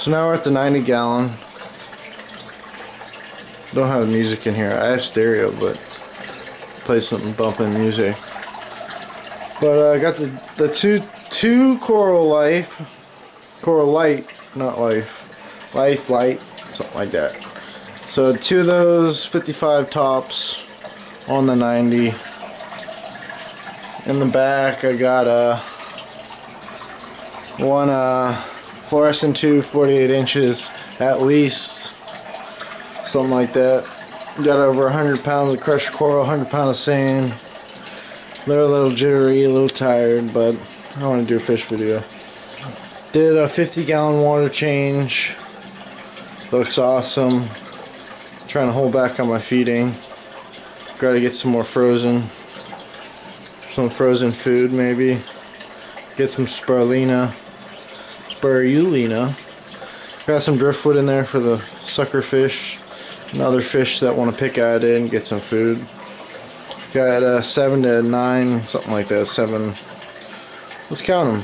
So now we're at the 90 gallon. Don't have music in here. I have stereo, but play some bumping music. But uh, I got the the two two Coral Life, Coral Light, not Life, Life Light, something like that. So two of those 55 tops on the 90. In the back, I got a one uh, fluorescent tube, 48 inches at least, something like that. Got over 100 pounds of crushed coral, 100 pounds of sand. They're a little jittery, a little tired, but I want to do a fish video. Did a 50 gallon water change. Looks awesome. Trying to hold back on my feeding. Got to get some more frozen. Some frozen food maybe. Get some spirulina. Spirulina. Got some driftwood in there for the sucker fish and other fish that want to pick at it and get some food. Got uh, seven to nine, something like that. Seven. Let's count them.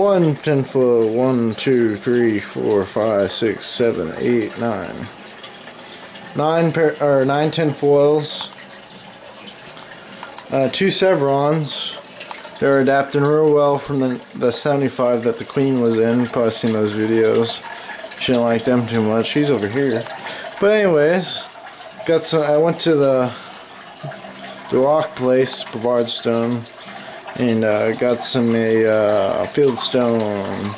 One ten foot. One, two, three, four, five, six, seven, eight, nine. Nine pair or nine tin foils. Uh, two Severums. They're adapting real well from the, the 75 that the Queen was in. Probably seen those videos. She didn't like them too much. She's over here. But anyways, got some. I went to the the rock place, Brevard Stone, and uh, got some a uh, field stone.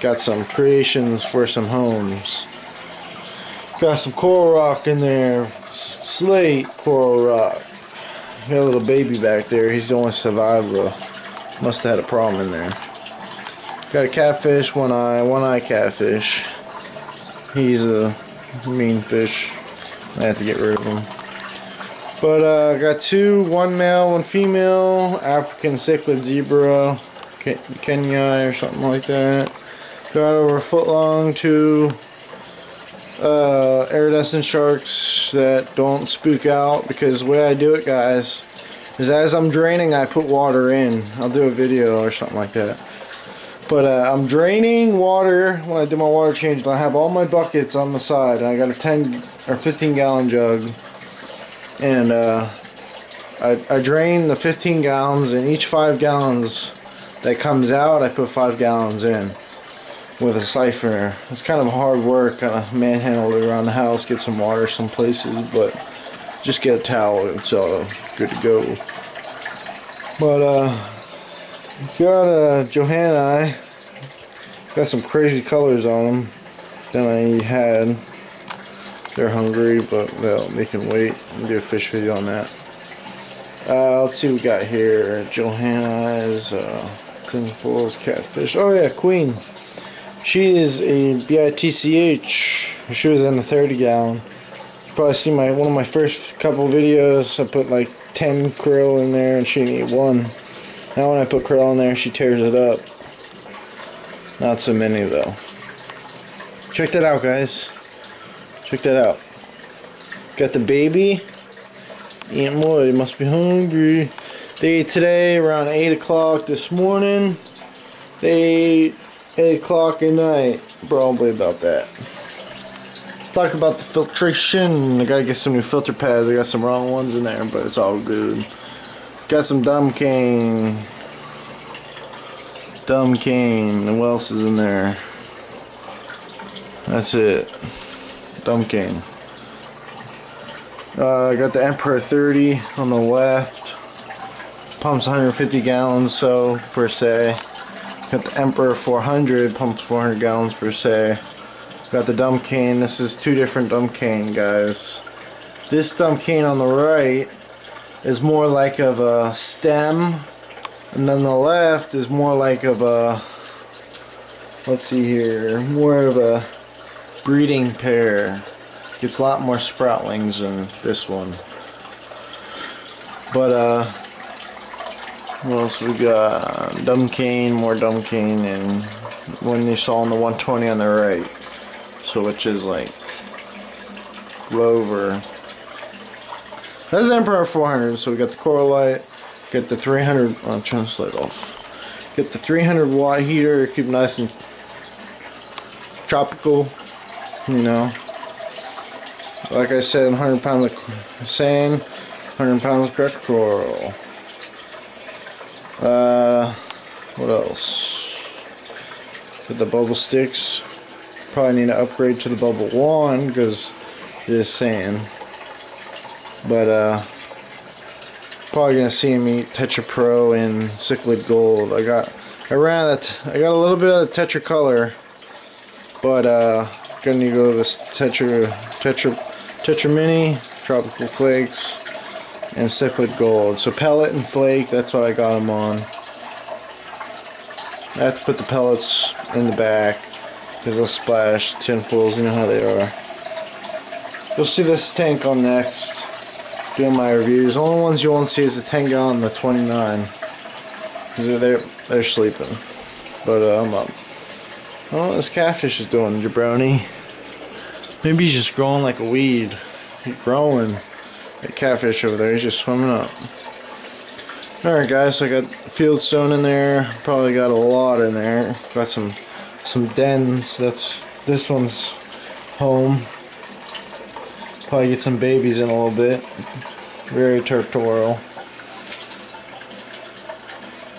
Got some creations for some homes. Got some coral rock in there, slate coral rock. Got a little baby back there. He's the only survivor. Must have had a problem in there. Got a catfish, one eye, one eye catfish. He's a mean fish. I have to get rid of him. But uh, I got two, one male, one female, African cichlid zebra, Kenya or something like that. Got over a foot long, two uh, iridescent sharks that don't spook out because the way I do it guys is as I'm draining I put water in. I'll do a video or something like that. But uh, I'm draining water when I do my water change. I have all my buckets on the side. I got a 10 or 15 gallon jug. And uh, I, I drain the 15 gallons and each 5 gallons that comes out I put 5 gallons in with a siphon. It's kind of hard work, kind of manhandle it around the house, get some water some places, but just get a towel, it's all good to go. But uh, got uh, Johanni, got some crazy colors on them than I had. They're hungry, but well, they can wait. I'll do a fish video on that. Uh, let's see what we got here. Johanni's uh, Clean Falls Catfish. Oh yeah, Queen. She is a BITCH. She was in the 30 gallon. Probably see my one of my first couple videos. I put like 10 krill in there and she ate one. Now when I put krill in there, she tears it up. Not so many though. Check that out, guys. Check that out. Got the baby. More. He must be hungry. They ate today around 8 o'clock this morning. They ate 8 o'clock at night. Probably about that. Let's talk about the filtration. I gotta get some new filter pads. I got some wrong ones in there, but it's all good. Got some dumb cane. Dumb cane. And What else is in there? That's it. Dumb cane. Uh, I got the Emperor 30 on the left. Pumps 150 gallons, so per se. Got the Emperor 400, pumps 400 gallons per se. Got the dumb cane. This is two different dumb cane, guys. This dumb cane on the right is more like of a stem, and then the left is more like of a. Let's see here, more of a breeding pair. Gets a lot more sproutlings than this one. But uh what else we got? Dumb cane, more dumb cane, and one you saw on the 120 on the right. Which is like Rover. That's Emperor 400. So we got the Coral Light, get the 300. Oh, I'm trying to slide off. Get the 300 watt heater, keep nice and tropical, you know. Like I said, 100 pounds of sand, 100 pounds of crushed coral. Uh, what else? With the bubble sticks, probably need to upgrade to the bubble one because it is sand. But uh, probably gonna see me Tetra Pro in Cichlid Gold. I got I ran that I got a little bit of the Tetra color, but uh, gonna need to go to this Tetra Tetra Tetra Mini Tropical Flakes and Cichlid Gold. So pellet and flake, that's what I got them on. I have to put the pellets in the back because they'll splash tinfoils, you know how they are. You'll see this tank on next doing my reviews. The only ones you won't see is the 10 gallon and the 29. Because they're, they're sleeping. But uh, I'm up. I don't know what this catfish is doing, jabroni. Maybe he's just growing like a weed. He's growing. That catfish over there, he's just swimming up. Alright guys, so I got fieldstone in there. Probably got a lot in there. Got some some dens. That's this one's home. Probably get some babies in a little bit. Very territorial.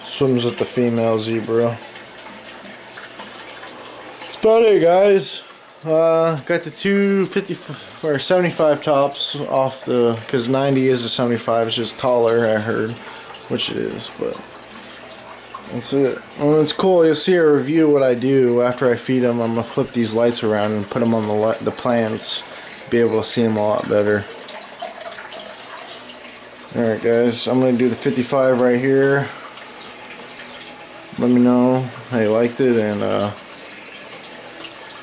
Swims with the female zebra. That's about it, guys. Uh, got the 250 or 75 tops off the because 90 is a 75. It's just taller, I heard, which it is, but that's it. Well, it's cool. You'll see a review what I do after I feed them. I'm gonna flip these lights around and put them on the the plants be able to see them a lot better. Alright guys, I'm to do the 55 right here. Let me know how you liked it and uh,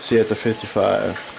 see you at the 55.